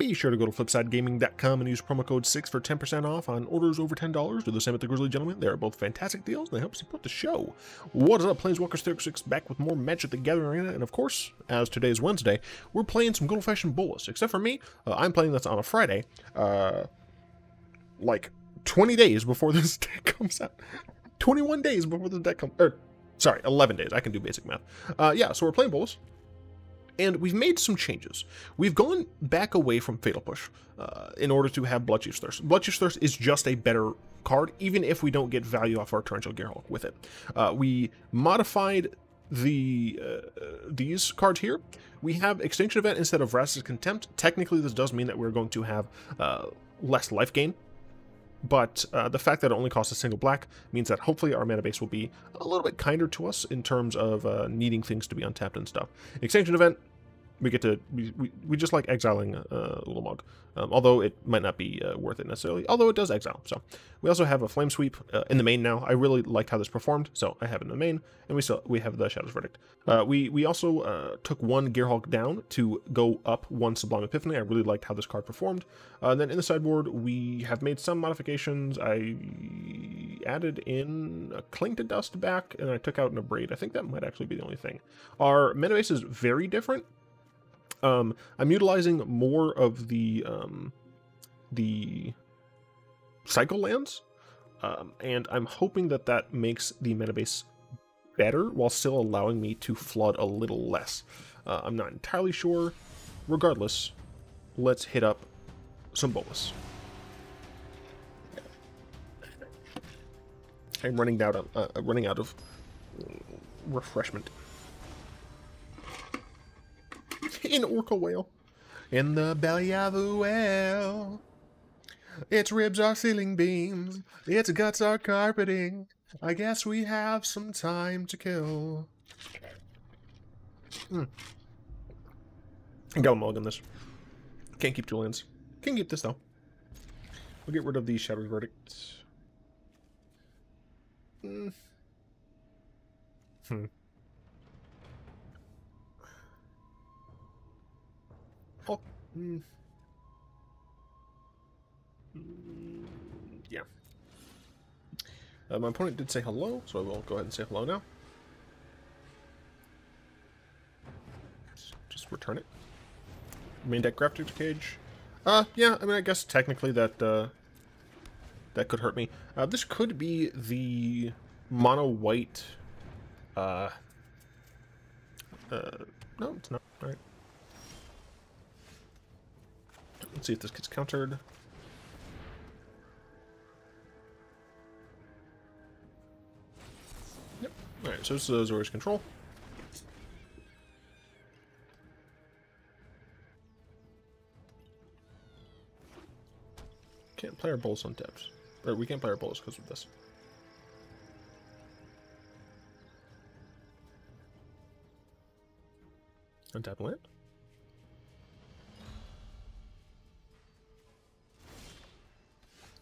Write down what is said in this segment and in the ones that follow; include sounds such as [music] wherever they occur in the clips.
Be sure to go to flipsidegaming.com and use promo code SYX for 10% off on orders over $10. Do the same at the Grizzly Gentleman. They are both fantastic deals and they help support the show. What is up, Planeswalkers 36 back with more Magic the Gathering Arena. And of course, as today is Wednesday, we're playing some good old fashioned Bolas. Except for me, uh, I'm playing this on a Friday, uh, like 20 days before [laughs] this deck comes out. 21 days before the deck comes er, sorry, 11 days. I can do basic math. Uh, yeah, so we're playing Bolas and we've made some changes. We've gone back away from Fatal Push uh, in order to have Bloodchief's Thirst. Bloodchief's Thirst is just a better card, even if we don't get value off our Torrential Gearhulk with it. Uh, we modified the uh, these cards here. We have Extinction Event instead of Vraska's Contempt. Technically, this does mean that we're going to have uh, less life gain but uh, the fact that it only costs a single black means that hopefully our mana base will be a little bit kinder to us in terms of uh, needing things to be untapped and stuff. Extinction event, we get to we, we, we just like exiling little mug. Um, although it might not be uh, worth it necessarily although it does exile so. We also have a flame sweep uh, in the main now. I really liked how this performed so i have it in the main and we still we have the shadows verdict. Uh, we we also uh, took one gearhulk down to go up one sublime epiphany. I really liked how this card performed. Uh, and then in the sideboard we have made some modifications. I added in a cling to dust back and i took out an abrade. I think that might actually be the only thing. Our mana base is very different um, I'm utilizing more of the um, the cycle lands, um, and I'm hoping that that makes the metabase better while still allowing me to flood a little less. Uh, I'm not entirely sure. Regardless, let's hit up some Bolas. I'm running out of uh, running out of refreshment [laughs] an orca whale. In the belly of a whale. Its ribs are ceiling beams. Its guts are carpeting. I guess we have some time to kill. Hmm. Go mulligan this. Can't keep Julian's. Can keep this though. We'll get rid of these Shadows Verdicts. Hmm. Hmm. Mm. Mm, yeah. Uh, my opponent did say hello, so I will go ahead and say hello now. Just return it. Main deck Grafdigger's Cage. Uh, yeah, I mean, I guess technically that, uh, that could hurt me. Uh, this could be the mono white, uh, uh, no, it's not, All right. Let's see if this gets countered. Yep. Alright, so this is Azorius control. Can't play our Bolas on taps. Or we can't play our Bolas because of this. Untap land?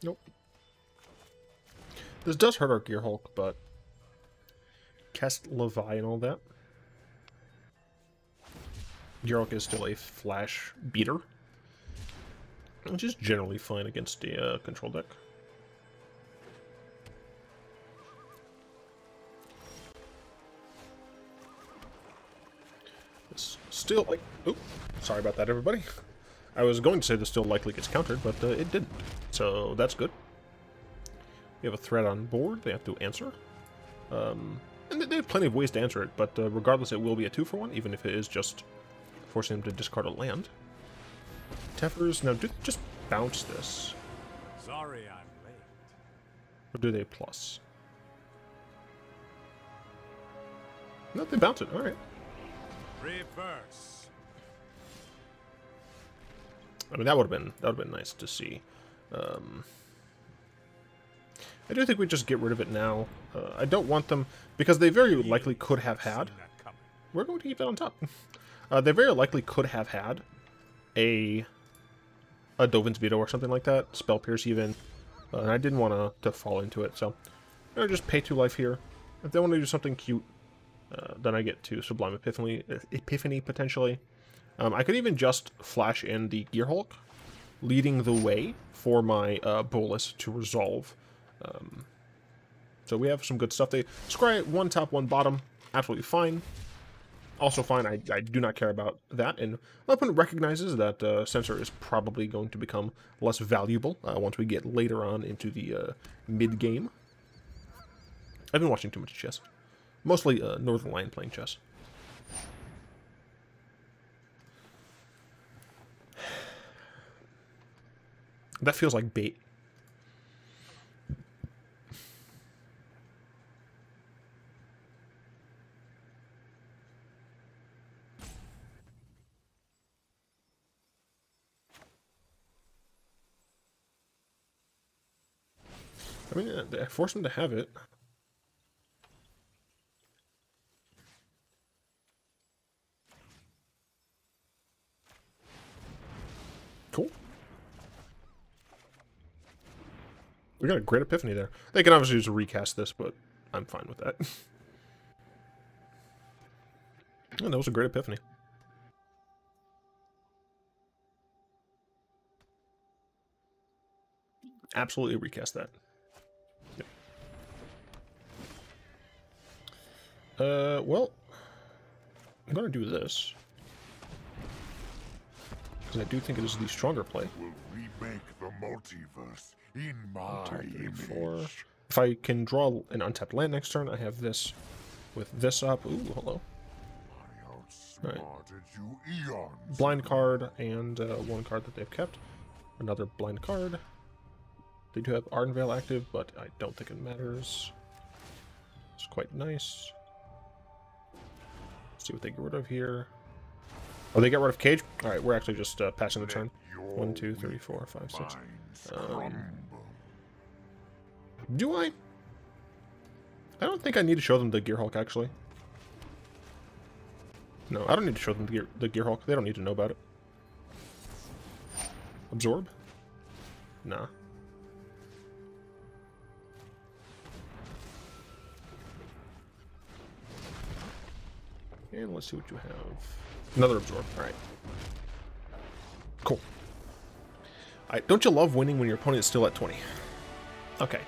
Nope. This does hurt our Gearhulk, but cast Levi and all that. Gearhulk is still a flash beater, which is generally fine against the uh, control deck. It's still like, oh, sorry about that, everybody. I was going to say this still likely gets countered, but uh, it didn't. So that's good. We have a threat on board. They have to answer. Um, and they have plenty of ways to answer it, but uh, regardless, it will be a two for one, even if it is just forcing them to discard a land. Tefers, now do, just bounce this. Sorry I'm late. Or do they plus? No, they bounce it. All right. Reverse. I mean, that would have been that would have been nice to see. Um, I do think we just get rid of it now. Uh, I don't want them because they very likely could have had. We're going to keep that on top. [laughs] Uh, they very likely could have had a a Dovin's Veto or something like that, Spell Pierce even, uh, and I didn't want to fall into it. So, I just pay two life here. If they want to do something cute, uh, then I get to Sublime Epiphany, Epiphany potentially. Um, I could even just flash in the Gearhulk leading the way for my uh, Bolas to resolve. Um, so we have some good stuff. They scry one top, one bottom. Absolutely fine. Also fine. I, I do not care about that. And my opponent recognizes that uh, Censor is probably going to become less valuable uh, once we get later on into the uh, mid-game. I've been watching too much chess. Mostly uh, Northernlion playing chess. That feels like bait. I mean, I forced him to have it. Cool. We got a great epiphany there. They can obviously just recast this, but I'm fine with that. [laughs] and that was a great epiphany. Absolutely recast that. Yep. Uh, well, I'm to do this. Because I do think it is the stronger play. Will remake the multiverse in my Two. If I can draw an untapped land next turn, I have this with this up. Ooh, hello. Right. outsmarted you eons. Blind card and uh, one card that they've kept. Another blind card. They do have Ardenvale active, but I don't think it matters. It's quite nice. see what they get rid of here. Oh, they get rid of Cage? Alright, we're actually just uh, passing the turn. One, two, three, four, five, six. Um. Do I? I don't think I need to show them the Gear Hulk, actually. No, I don't need to show them the Gear, the Gear Hulk. They don't need to know about it. Absorb? Nah. And let's see what you have. Another Absorb. Alright. Cool. Alright, don't you love winning when your opponent is still at 20? Okay.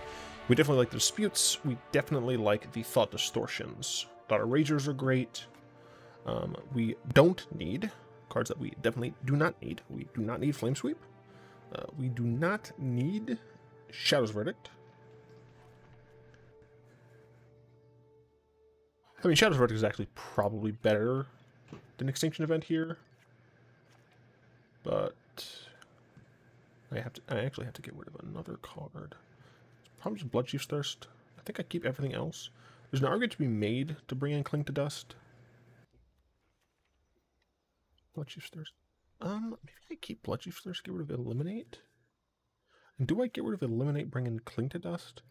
We definitely like the disputes. We definitely like the thought distortions. Thought erasures are great. Um, we don't need cards that we definitely do not need. We do not need Flame Sweep. Uh, we do not need Shadow's Verdict. I mean, Shadow's Verdict is actually probably better than Extinction Event here. But I have to. I actually have to get rid of another card. Probably just Bloodchief's Thirst. I think I keep everything else. There's an argument to be made to bring in Cling to Dust. Bloodchief's Thirst. Um, maybe I keep Bloodchief's Thirst, get rid of Eliminate. And do I get rid of Eliminate, bring in Cling to Dust?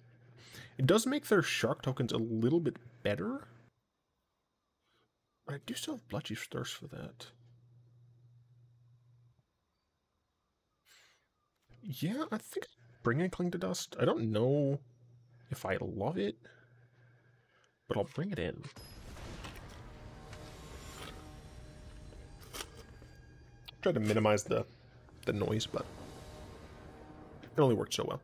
It does make their Shark tokens a little bit better. I do still have Bloodchief's Thirst for that. Yeah, I think bring in Cling to Dust. I don't know if I love it, but I'll bring it in. Try to minimize the the noise, but it only worked so well.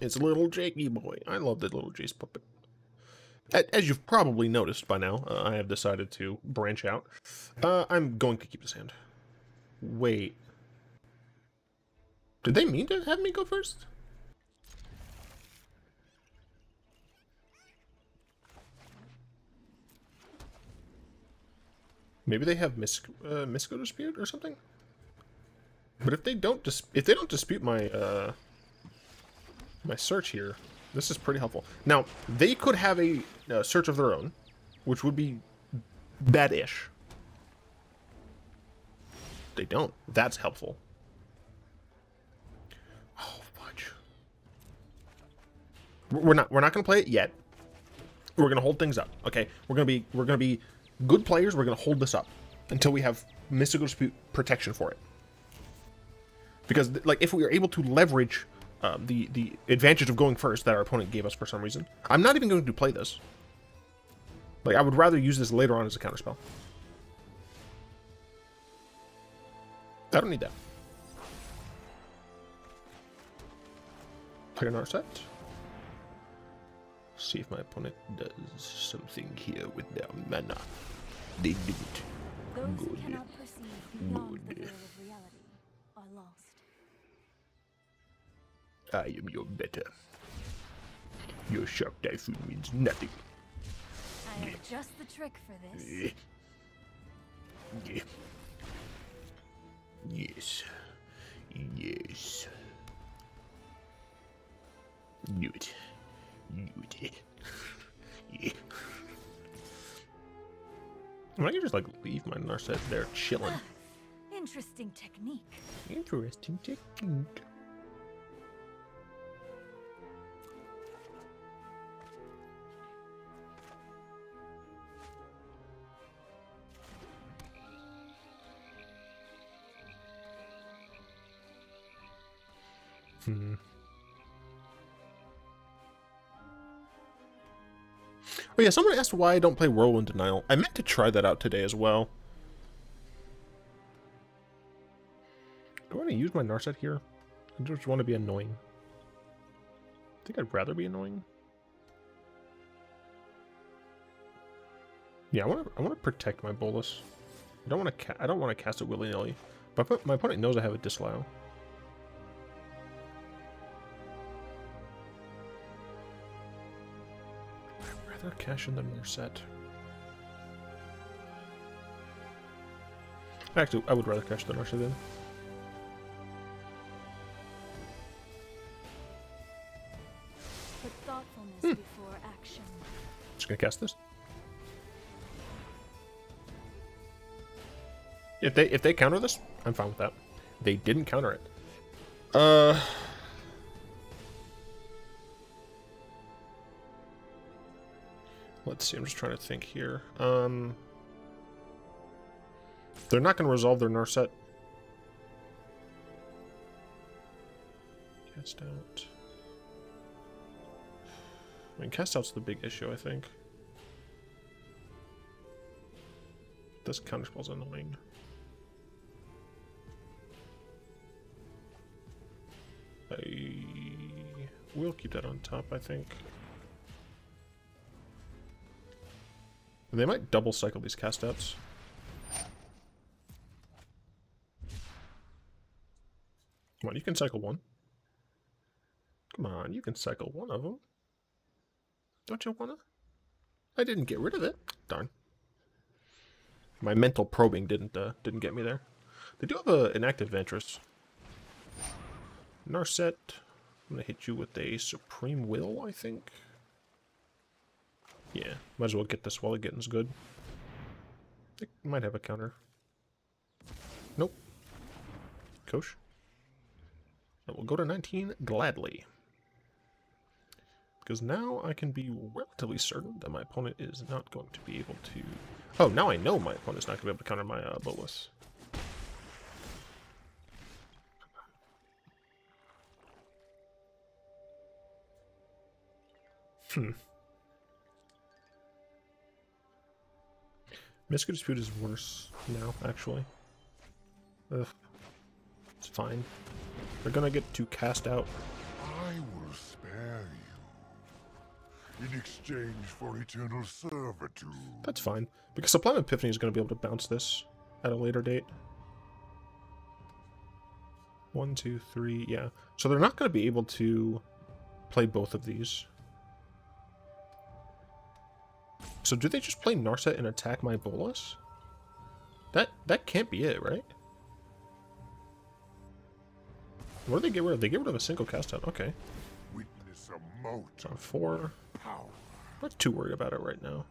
It's a little Jakey boy. I love the little Jace puppet. As you've probably noticed by now, uh, I have decided to branch out. Uh, I'm going to keep this hand. Wait. Did they mean to have me go first? Maybe they have mis uh, Misco dispute or something. But if they don't dis if they don't dispute my uh, my search here, this is pretty helpful. Now they could have a uh, search of their own, which would be bad-ish. They don't. That's helpful. Oh fudge. We're not. We're not gonna play it yet. We're gonna hold things up. Okay. We're gonna be. We're gonna be good players. We're gonna hold this up until we have mystical dispute protection for it. Because like if we are able to leverage uh, the the advantage of going first that our opponent gave us for some reason, I'm not even going to play this. Like I would rather use this later on as a counterspell. I don't need that. Play an Narset. See if my opponent does something here with their mana. They didn't. Those who Good. cannot perceive beyond the Good. veil of reality are lost. I am your better. Your shock typhoon means nothing. I have just the trick for this. Yeah. Yes. Yes. Knew it. Knew it. [laughs] Yeah. I mean, I can just like leave my Narset there chilling. Ah, interesting technique. Interesting technique. Hmm. Oh yeah, someone asked why I don't play Whirlwind Denial. I meant to try that out today as well. Do I want to use my Narset here? I just want to be annoying. I think I'd rather be annoying. Yeah, I want to. I want to protect my bolas. I don't want to. I don't want to cast it willy nilly. My oppo- my opponent knows I have a disallow. I'd rather cash in the Narset. Actually, I would rather cash the Narset then. Put Hmm. Just gonna cast this. If they if they counter this, I'm fine with that. They didn't counter it. Uh. Let's see. I'm just trying to think here. Um. They're not going to resolve their Narset. Cast out. I mean, cast out's the big issue, I think. This counterspell's annoying. I will keep that on top, I think. They might double cycle these cast outs. Come on, you can cycle one. Come on, you can cycle one of them. Don't you wanna? I didn't get rid of it. Darn. My mental probing didn't uh, didn't get me there. They do have a, an active Vantress. Narset. I'm gonna hit you with a Supreme Will, I think. Yeah, might as well get this while it getting's good. It might have a counter. Nope. Kosh. I will go to 19 gladly. Because now I can be relatively certain that my opponent is not going to be able to... Oh, now I know my opponent's not going to be able to counter my uh, Bolas. Hmm. Misca Dispute is worse now, actually. Ugh. It's fine. They're gonna get to cast out I will spare you in exchange for eternal servitude. That's fine. Because Sublime Epiphany is going to be able to bounce this at a later date. One, two, three, yeah. So they're not going to be able to play both of these. So do they just play Narset and attack my Bolas? That that can't be it, right? What do they get rid of? They get rid of a single cast out. Okay. Witness a mote So on four. power. Not too worried about it right now.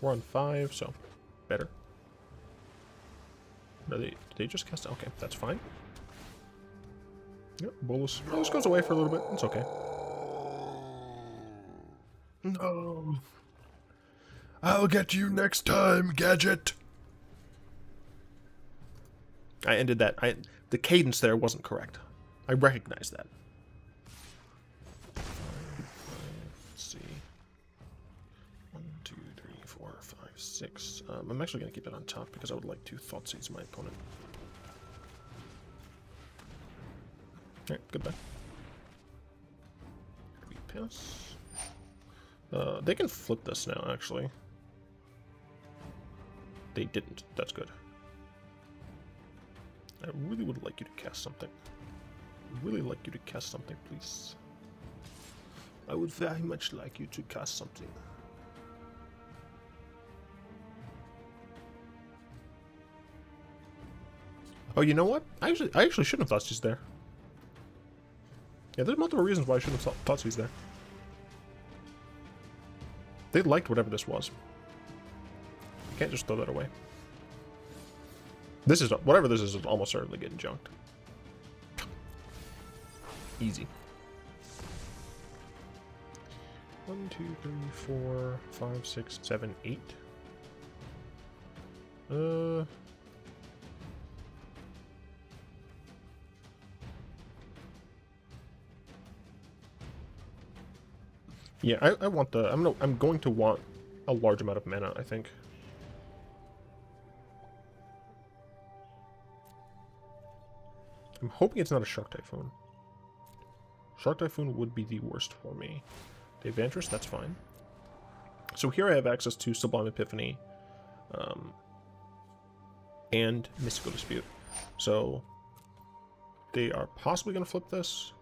We're on five, so better. No, they they just cast. Okay, that's fine. Yep, bolas. Bolus goes away for a little bit. It's okay. No. I'll get you next time, gadget. I ended that. I the cadence there wasn't correct. I recognize that. Let's see. One, two, three, four, five, six. Um, I'm actually going to keep it on top because I would like to thought seize my opponent. Alright, goodbye. We pass. Uh, they can flip this now, actually. They didn't. That's good. I really would like you to cast something. really like you to cast something, please. I would very much like you to cast something. Oh, you know what? I actually, I actually shouldn't have thought she's there. Yeah, there's multiple reasons why I shouldn't have thought she's there. They liked whatever this was. Can't just throw that away. This is, whatever this is, is almost certainly getting junked. Easy. One, two, three, four, five, six, seven, eight. Uh... Yeah, I, I want the. I'm no. I'm going to want a large amount of mana. I think. I'm hoping it's not a Shark Typhoon. Shark Typhoon would be the worst for me. The Evantress, that's fine. So here I have access to Sublime Epiphany um, and Mystical Dispute. So they are possibly going to flip this.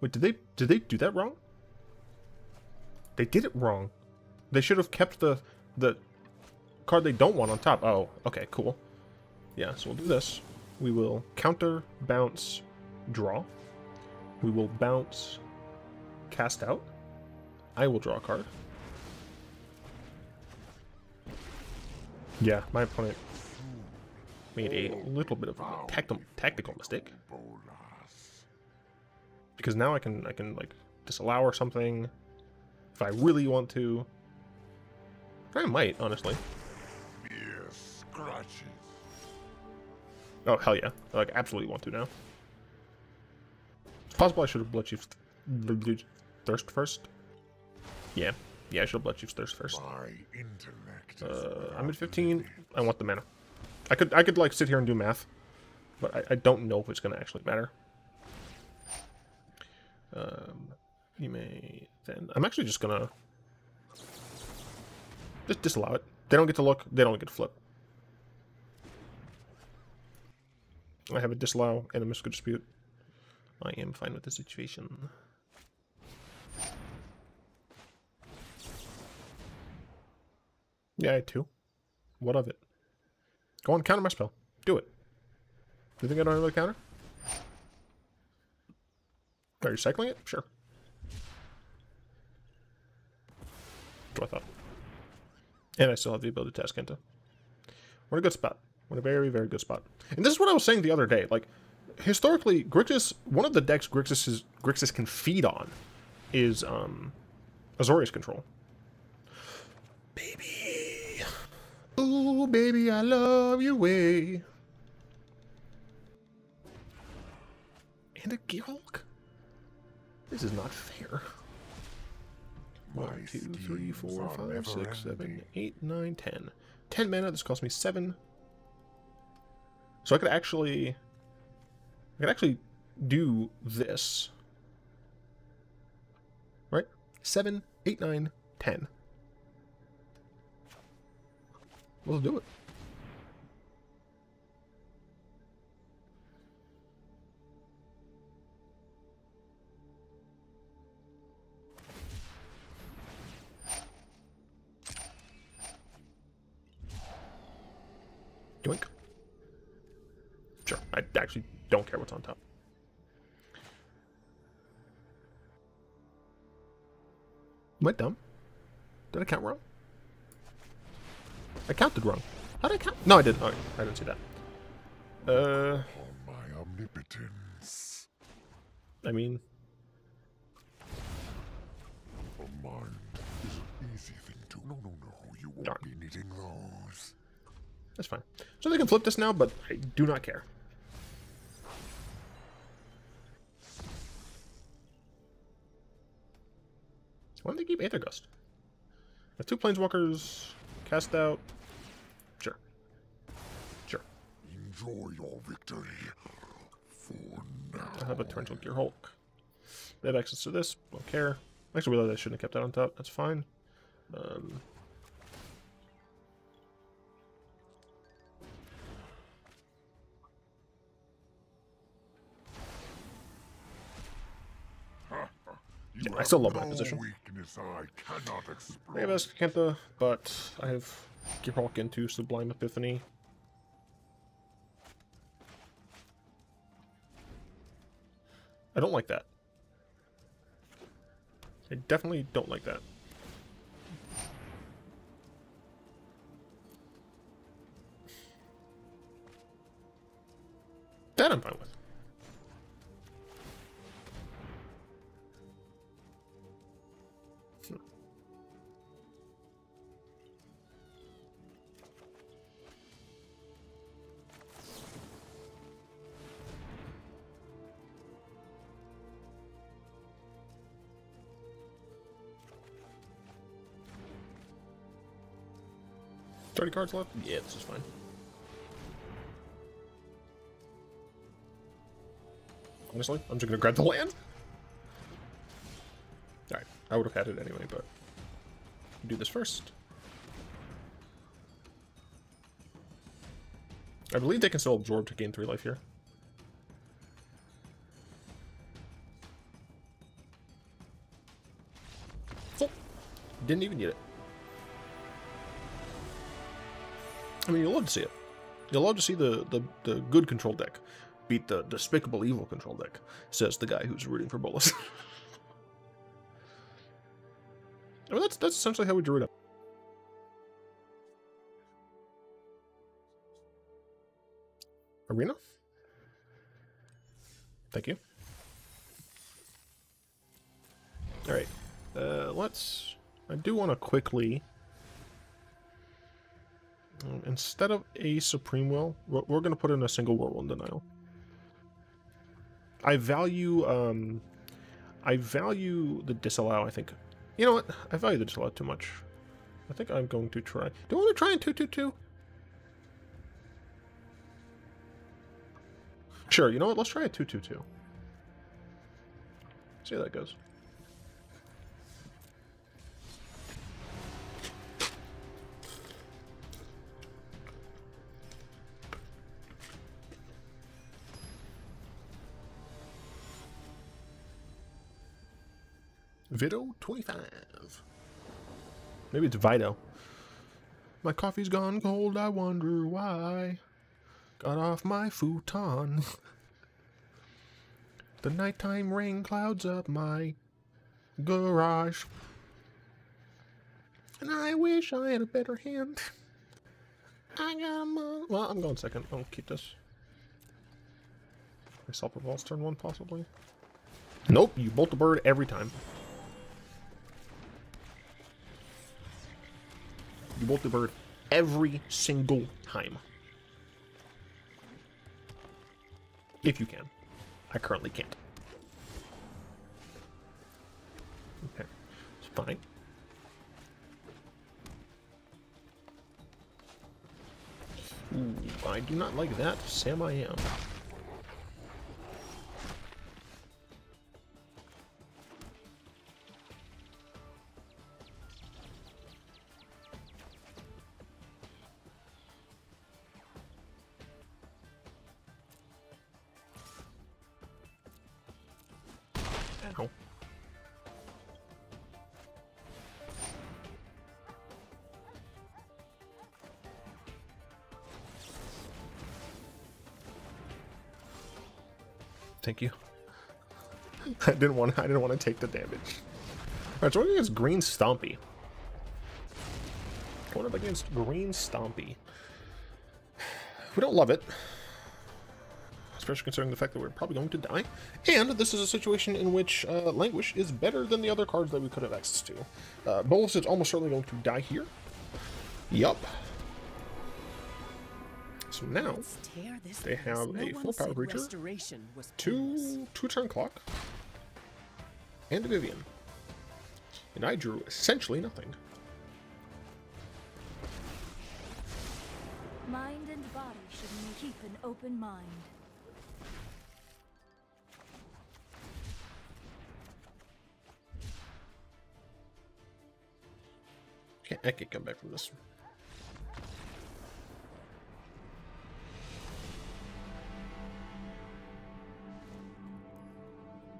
Wait, did they did they do that wrong? They did it wrong. They should have kept the the card they don't want on top. Oh, okay, cool. Yeah, so we'll do this. We will counter, bounce, draw. We will bounce, cast out. I will draw a card. Yeah, my opponent made a little bit of a tactical tactical mistake because now I can I can like disallow or something if I really want to. I might honestly. Scratches. Oh hell yeah! I like absolutely want to now. It's possible I should have blood chief thirst first. Yeah, yeah, I should have blood chief thirst first. Uh, I'm at 15. I want the mana. I could I could like sit here and do math, but I, I don't know if it's gonna actually matter. Um, you may then. I'm actually just gonna just disallow it. They don't get to look. They don't get to flip. I have a disallow and a mystical dispute. I am fine with the situation. Yeah, I had two. What of it? Go on, counter my spell. Do it. You think I don't have a counter? Are you cycling it? Sure. That's what I thought. And I still have the ability to test Kenta. We're in a good spot. We're in a very, very good spot. And this is what I was saying the other day. Like, historically, Grixis, one of the decks Grixis, is, Grixis can feed on is um, Azorius control. Baby. Ooh, baby, I love you way. And a Gearhulk? This is not fair. One, two, three, four, five, six, seven, eight, nine, ten. Ten mana, this cost me seven. So I could actually... I could actually do this. Right? Seven, eight, nine, ten. Let's do it. Yoink. Sure, I actually don't care what's on top. Am I dumb? Did I count wrong? I counted wrong. How did I count? No, I did. Oh, I didn't see that. Uh, my omnipotence. I mean, A mind is an easy thing to. No, no, no. You won't Darn. be needing those. that's fine. So they can flip this now, but I do not care. Why don't they keep Aether Gust? I have two Planeswalkers cast out. Sure. Sure. enjoy your victory. For now. I have a torrential gear Hulk. They have access to this. Don't care. Actually, realized I shouldn't have kept that on top. That's fine. Um, I still love my position. Weakness I cannot explore. I have Azcanta, but I have Gear Hulk into Sublime Epiphany. I don't like that. I definitely don't like that. That I'm fine with. Thirty cards left? Yeah, this is fine. Honestly, I'm just gonna grab the land. Alright, I would have had it anyway, but do this first. I believe they can still absorb to gain three life here. Didn't even need it. I mean, you'll love to see it. You'll love to see the, the, the good control deck beat the despicable evil control deck, says the guy who's rooting for Bolas. [laughs] I mean, that's, that's essentially how we drew it up. Arena? Thank you. Alright, uh, let's... I do want to quickly instead of a Supreme Will, we're, going to put in a single will. Whirlwind Denial. I value, um, I value the disallow, I think. You know what? I value the disallow too much. I think I'm going to try. Do I want to try in 222? Sure, you know what? Let's try a 222. See how that goes. Vito 25. Maybe it's Vito. My coffee's gone cold, I wonder why. Got off my futon. [laughs] the nighttime rain clouds up my garage. And I wish I had a better hand. I got a mon- Well, I'm going second. I'll keep this. Myself revolves turn one, possibly. Nope, you bolt the bird every time. You bolt the bird every single time. If you can. I currently can't. Okay. It's fine. Ooh, I do not like that. Sam I am. Didn't want. I didn't want to take the damage. All right, so we're going against Green Stompy. Going up against Green Stompy. [sighs] We don't love it especially considering the fact that we're probably going to die. And this is a situation in which uh, Languish is better than the other cards that we could have access to. Uh, Bolas is almost certainly going to die here. Yup. So now, Let's tear this they have a full power creature, restoration was painless. two two turn clock, and Vivien. And I drew essentially nothing. Mind and body should keep an open mind. Can't, I can't come back from this.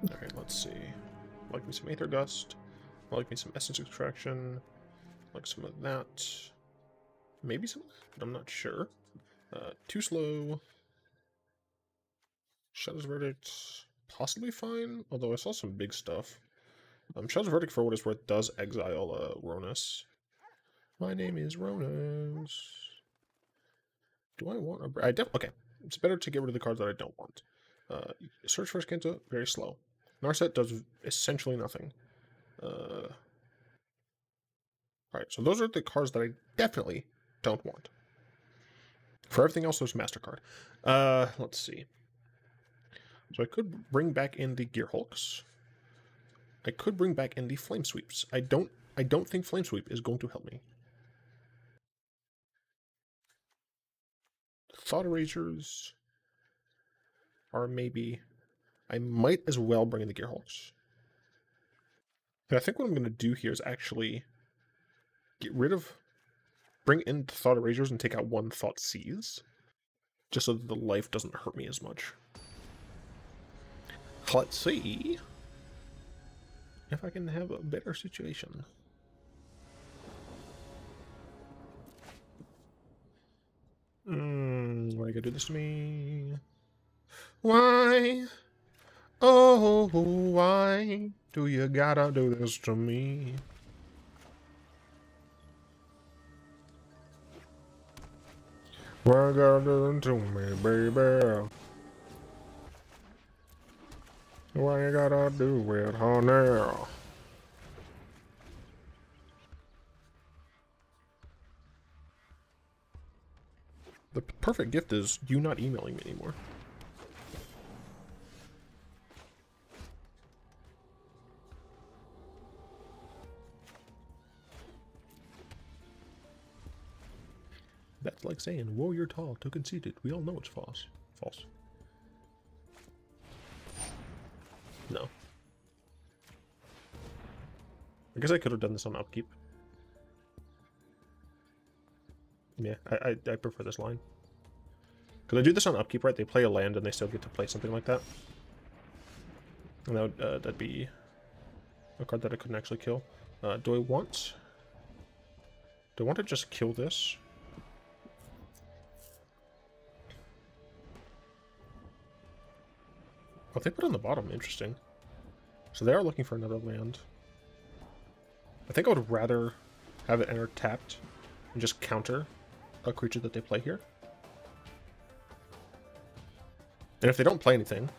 Alright, let's see. Like me some Aether Gust. Like me some Essence Extraction. Like some of that. Maybe some I'm not sure. Uh, too slow. Shadow's Verdict. Possibly fine, although I saw some big stuff. Um, Shadow's Verdict, for what it's worth, does exile uh, Ronus. My name is Ronus. Do I want a... I def okay, it's better to get rid of the cards that I don't want. Uh, Search for Azcanta, very slow. Narset does essentially nothing. Uh, Alright, so those are the cards that I definitely don't want. For everything else, there's MasterCard. Uh, let's see. So I could bring back in the Gear Hulks. I could bring back in the Flame Sweeps. I don't I don't think Flame Sweep is going to help me. Thought Erasures are maybe... I might as well bring in the Gear Hulks. And I think what I'm going to do here is actually get rid of... Bring in Thought Erasures and take out one Thought Seize. Just so that the life doesn't hurt me as much. Let's see if I can have a better situation. Mm, why you gotta do this to me? Why? Oh, why do you gotta do this to me? Why gotta do this to me, baby? Why you gotta do it, honey? The perfect gift is you not emailing me anymore. Saying, whoa, you're tall, too conceited. We all know it's false. False. No. I guess I could have done this on upkeep. Yeah, I, I, I prefer this line. Because I do this on upkeep, right? They play a land and they still get to play something like that. And that would, uh, that'd be a card that I couldn't actually kill. Uh, do I want... Do I want to just kill this? Oh, they put on the bottom. Interesting. So they are looking for another land. I think I would rather have it enter tapped and just counter a creature that they play here. And if they don't play anything,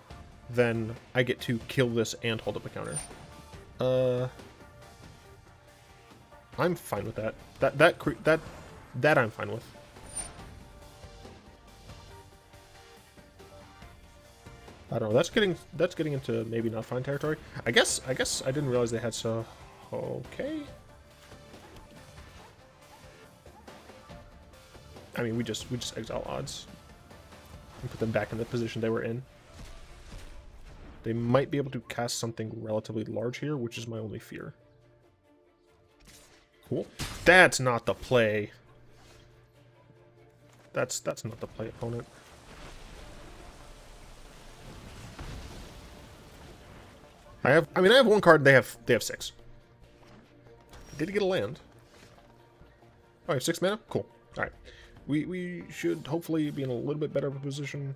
then I get to kill this and hold up a counter. Uh, I'm fine with that. That that that that I'm fine with. I don't know. That's getting that's getting into maybe not fine territory. I guess I guess I didn't realize they had so okay. I mean, we just we just exile odds and put them back in the position they were in. They might be able to cast something relatively large here, which is my only fear. Cool. That's not the play. That's that's not the play, opponent. I have I mean I have one card, they have they have six. Did get a land? Oh, I have six mana? Cool. Alright. We we should hopefully be in a little bit better of a position.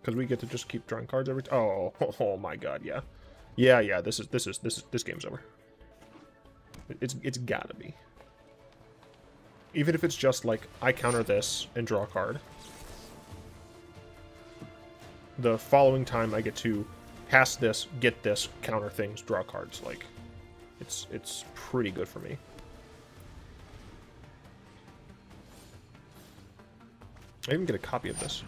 Because we get to just keep drawing cards every oh, [laughs] oh my god, yeah. Yeah, yeah, this is this is this is this game's over. It's it's gotta be. Even if it's just like I counter this and draw a card. The following time I get to pass this, get this, counter things, draw cards. Like, it's it's pretty good for me. I even get a copy of this.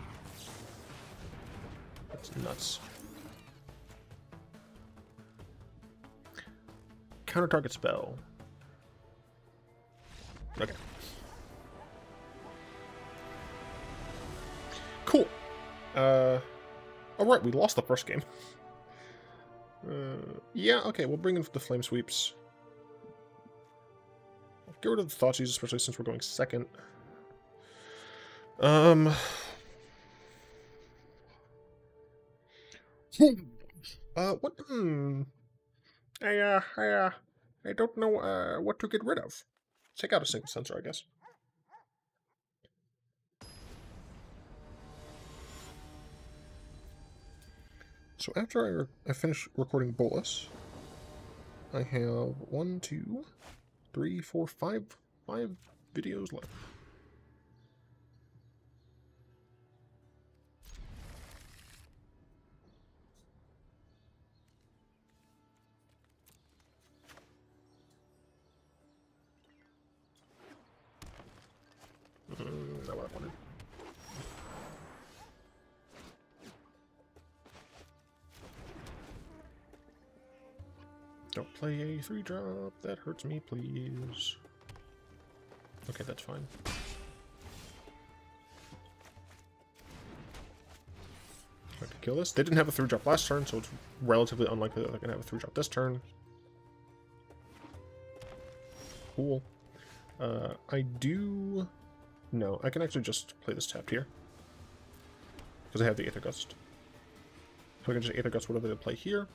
That's nuts. Counter target spell. Okay. Cool. Uh, all right, we lost the first game. Uh, yeah, okay, we'll bring in the flame sweeps. Get rid of the Thoughtseize, especially since we're going second. Um. [laughs] Uh, what? Hmm. I, uh, I, uh, I don't know, uh, what to get rid of. Take out a single Censor, I guess. So after I, I finish recording Bolas, I have one, two, three, four, five, five videos left. Don't play a three drop. That hurts me, please. Okay, that's fine. Try to kill this. They didn't have a three drop last turn, so it's relatively unlikely that they're gonna have a three drop this turn. Cool. Uh, I do. No, I can actually just play this tapped here. Because I have the Aether Gust. So I can just Aether Gust whatever they play here.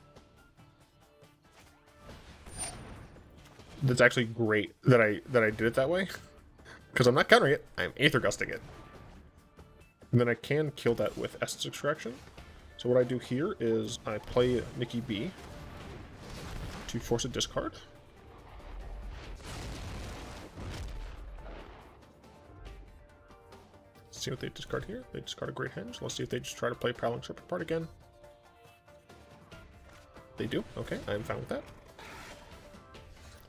That's actually great that I that I did it that way. Because I'm not countering it, I'm Aether Gusting it. And then I can kill that with Essence Extraction. So what I do here is I play Mickey B to force a discard. Let's see what they discard here. They discard a Great Henge. Let's see if they just try to play Prowling Serpopard again. They do. Okay, I'm fine with that.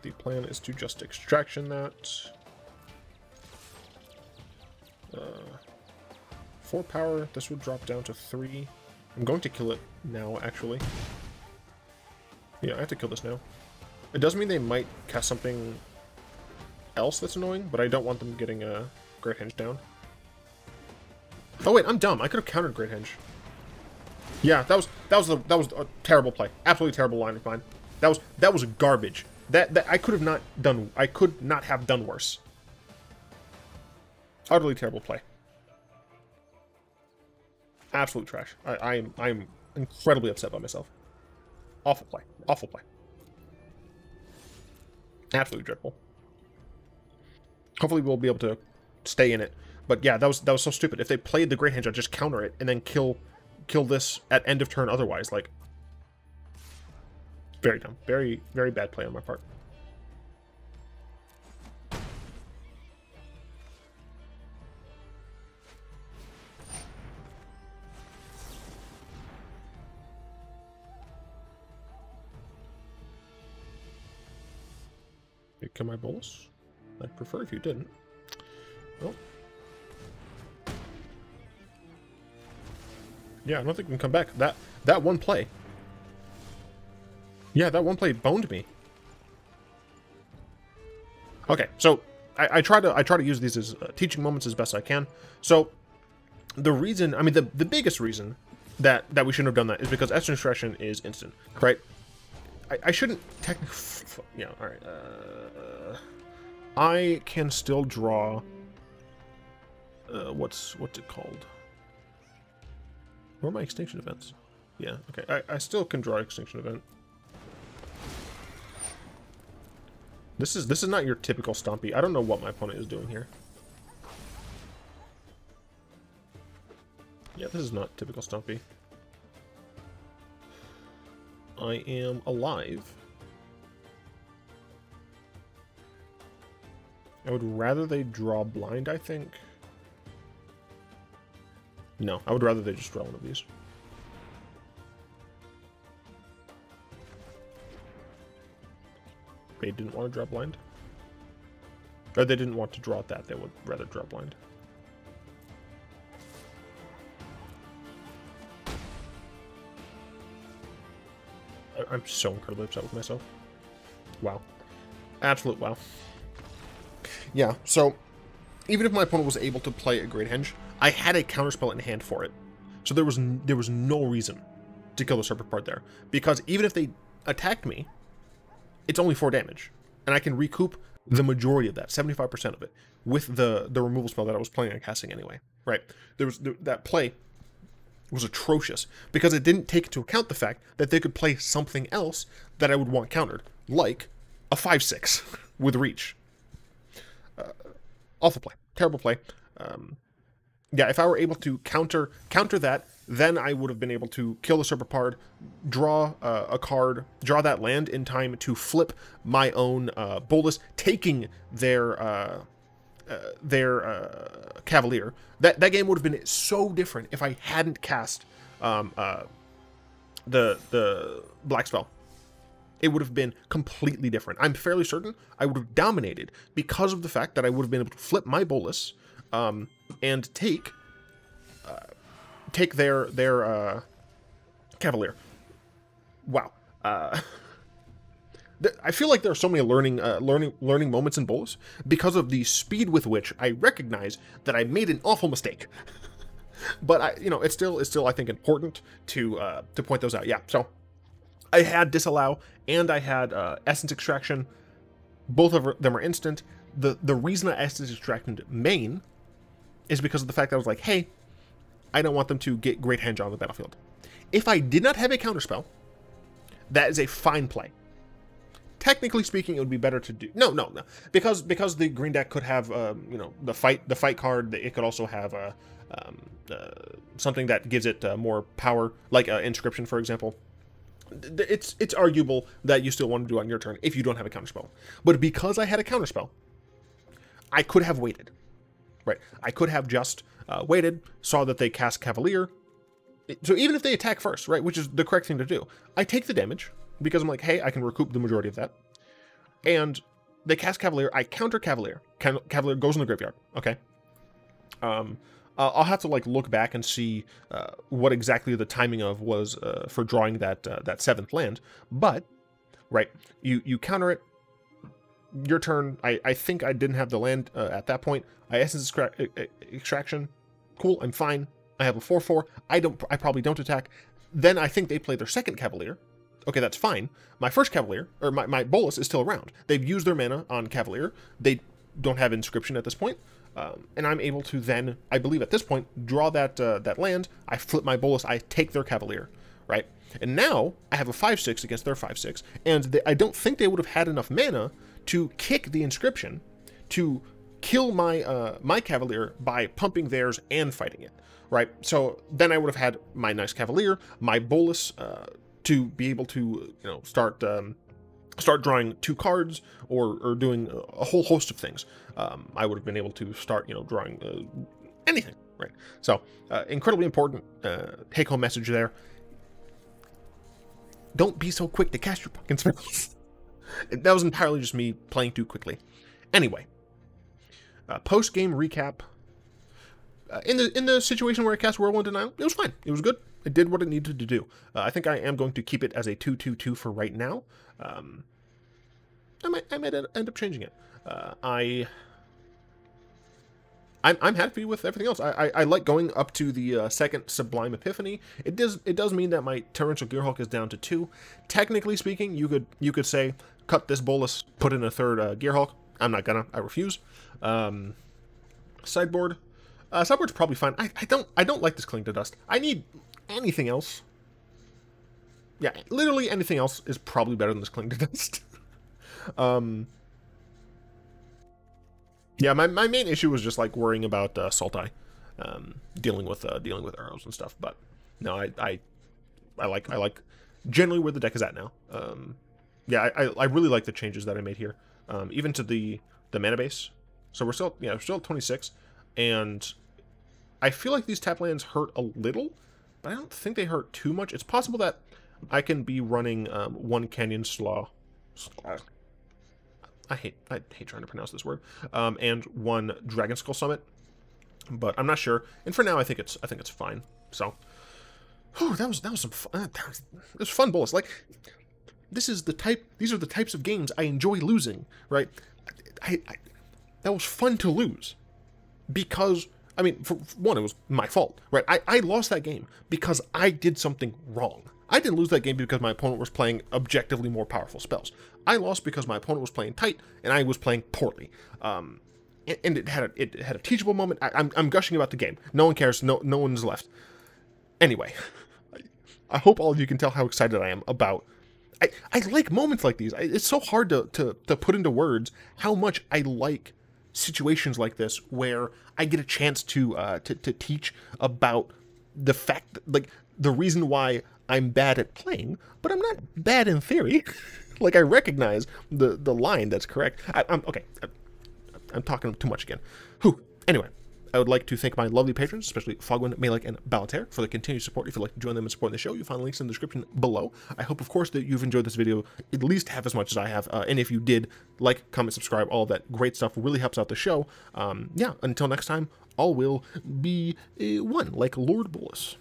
The plan is to just extraction that. Uh, four power. This would drop down to three. I'm going to kill it now, actually. Yeah, I have to kill this now. It does mean they might cast something else that's annoying, but I don't want them getting a Great Henge down. Oh wait, I'm dumb. I could have countered Great Henge. Yeah, that was that was a, that was a terrible play. Absolutely terrible line of mine. That was that was garbage. That that I could have not done. I could not have done worse. Utterly terrible play. Absolute trash. I, I am I am incredibly upset by myself. Awful play. Awful play. Absolutely dreadful. Hopefully we'll be able to stay in it. But yeah, that was that was so stupid. If they played the Great Henge, I'd just counter it and then kill kill this at end of turn otherwise. Like very dumb. Very, very bad play on my part. You kill my bolas? I'd prefer if you didn't. Well. Yeah, I don't think we can come back. That that one play yeah, that one play boned me. Okay, so I, I, try to I try to use these as uh, teaching moments as best I can. So the reason, I mean, the the biggest reason that that we shouldn't have done that is because Essence Extraction is instant, right? I, I shouldn't technically, [laughs] yeah. All right, uh, I can still draw. Uh, what's what's it called? Where are my extinction events? Yeah, okay. I, I still can draw extinction event. This is this is not your typical Stompy. I don't know what my opponent is doing here. Yeah, this is not typical Stompy. I am alive. I would rather they draw blind, I think. No, I would rather they just draw one of these. They didn't want to draw blind? Or they didn't want to draw that, they would rather draw blind. I'm so incredibly upset with myself. Wow. Absolute wow. Yeah, so even if my opponent was able to play a Great Henge, I had a counterspell in hand for it, so there was there was no reason to kill the Serpopard there because even if they attacked me, it's only four damage, and I can recoup the majority of that, 75% of it, with the the removal spell that I was planning on casting anyway. Right? There was th- that play was atrocious because it didn't take into account the fact that they could play something else that I would want countered, like a 5 6 [laughs] with reach. Uh, awful play. Terrible play. Um, yeah, if I were able to counter counter that, then I would have been able to kill the Serpopard, draw uh, a card, draw that land in time to flip my own uh, Bolas, taking their uh, uh, their uh, Cavalier. That that game would have been so different if I hadn't cast um, uh, the the Black Spell. It would have been completely different. I'm fairly certain I would have dominated because of the fact that I would have been able to flip my Bolas um, and take uh, take their their uh, Cavalier. Wow. Uh, [laughs] I feel like there are so many learning uh, learning learning moments in Bolas because of the speed with which I recognize that I made an awful mistake. [laughs] but I, you know, it's still it's still I think important to uh, to point those out. Yeah. So I had disallow and I had uh, essence extraction. Both of them are instant. The the reason I essence extracted main is because of the fact that I was like, hey, I don't want them to get great hand draw on the battlefield. If I did not have a counterspell, that is a fine play technically speaking, it would be better to do no, no, no, because because the green deck could have um, you know the fight the fight card. It could also have a um, uh, something that gives it uh, more power, like uh, inscription, for example. It's it's arguable that you still want to do on your turn if you don't have a counterspell. But because I had a counterspell, I could have waited. Right, I could have just uh, waited, saw that they cast Cavalier. So even if they attack first, right, which is the correct thing to do, I take the damage, because I'm like, hey, I can recoup the majority of that. And they cast Cavalier. I counter Cavalier. Cavalier goes in the graveyard. Okay. Um, I'll have to like look back and see uh, what exactly the timing of was uh, for drawing that uh, that seventh land. But right, you you counter it. Your turn. I I think I didn't have the land uh, at that point. I essence extraction. Cool. I'm fine. I have a four four. I don't. I probably don't attack. Then I think they play their second Cavalier okay, that's fine. My first Cavalier, or my, my Bolas is still around. They've used their mana on Cavalier. They don't have inscription at this point. Um, and I'm able to then, I believe at this point, draw that uh, that land. I flip my Bolas. I take their Cavalier, right? And now I have a 5-6 against their 5-6. And they, I don't think they would have had enough mana to kick the inscription to kill my uh, my Cavalier by pumping theirs and fighting it, right? So then I would have had my nice Cavalier, my bolas uh, to be able to you know start um, start drawing two cards or, or doing a whole host of things. Um, I would have been able to start you know drawing uh, anything right. So uh, incredibly important uh, take home message there. Don't be so quick to cast your fucking spells. [laughs] that was entirely just me playing too quickly. Anyway, uh, post game recap. Uh, in the in the situation where I cast Whirlwind Denial, it was fine. It was good it did what it needed to do. Uh, I think I am going to keep it as a 2-2-2 for right now. Um, I might, I might end up changing it. Uh, I, I'm, I'm happy with everything else. I, I, I like going up to the uh, second Sublime Epiphany. It does it does mean that my Torrential Gearhulk is down to two. Technically speaking, you could you could say cut this bolas, put in a third uh, Gearhulk. I'm not gonna. I refuse. Um, sideboard. Uh, sideboard's probably fine. I, I don't I don't like this Cling to Dust. I need anything else. Yeah, literally anything else is probably better than this Cling to Dust. [laughs] um, yeah, my, my main issue was just like worrying about uh, Sultai, um, dealing with uh, dealing with arrows and stuff. But no, I, I I like I like generally where the deck is at now. Um, yeah, I, I really like the changes that I made here, um, even to the the mana base. So we're still yeah we're still at 26, and I feel like these tap lands hurt a little but I don't think they hurt too much. It's possible that I can be running um, one Canyon Slough. I hate I hate trying to pronounce this word. Um, and one Dragonskull Summit, but I'm not sure. And for now, I think it's I think it's fine. So, whew, that was that was some fun. That was, was fun bullets. Like this is the type. These are the types of games I enjoy losing. Right? I, I that was fun to lose because I mean, for, one, it was my fault, right? I, I lost that game because I did something wrong. I didn't lose that game because my opponent was playing objectively more powerful spells. I lost because my opponent was playing tight and I was playing poorly. Um, and, and it had a, it had a teachable moment. I, I'm, I'm gushing about the game. No one cares. No no one's left. Anyway, [laughs] I hope all of you can tell how excited I am about. I, I like moments like these. I, it's so hard to, to, to put into words how much I like situations like this where I get a chance to uh, to, to teach about the fact, like the reason why I'm bad at playing, but I'm not bad in theory. [laughs] like I recognize the the line that's correct. I, am okay. I, I'm talking too much again. Who? Anyway, I would like to thank my lovely patrons, especially Fogwind, Malek, and Balater, for the continued support. If you'd like to join them and support the show, you'll find links in the description below. I hope, of course, that you've enjoyed this video at least half as much as I have. Uh, and if you did, like, comment, subscribe, all that great stuff really helps out the show. Um, yeah, until next time, all will be uh, one, like Lord Bolas.